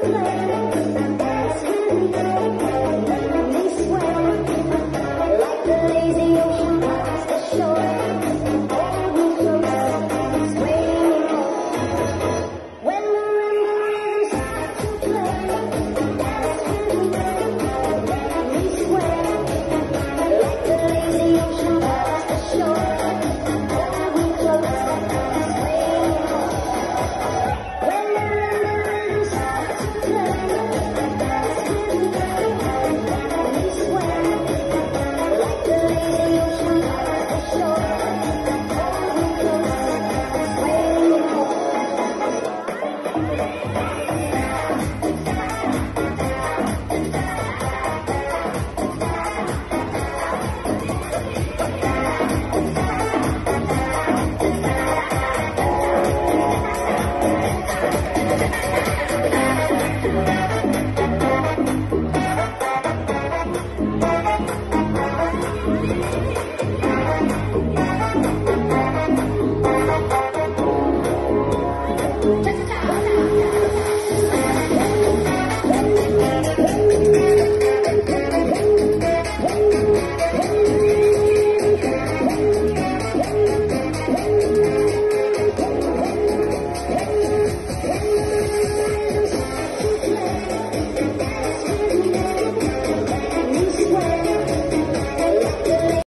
play.